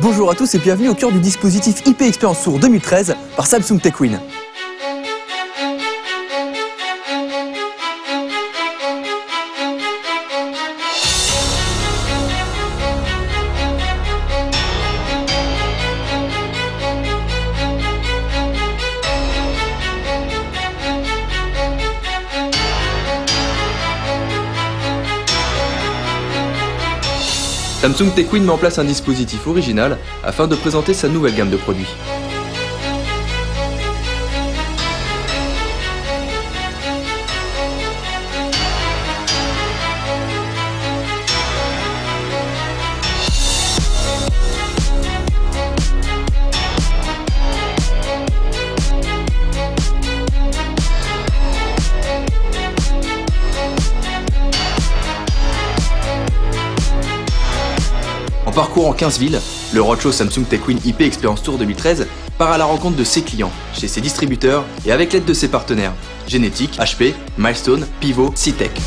Bonjour à tous et bienvenue au cœur du dispositif IP Experience Sourd 2013 par Samsung Techwin. Samsung TechWin met en place un dispositif original afin de présenter sa nouvelle gamme de produits. En parcourant 15 villes, le roadshow Samsung TechWin IP Experience Tour 2013 part à la rencontre de ses clients, chez ses distributeurs et avec l'aide de ses partenaires Génétique, HP, Milestone, Pivot, Citech.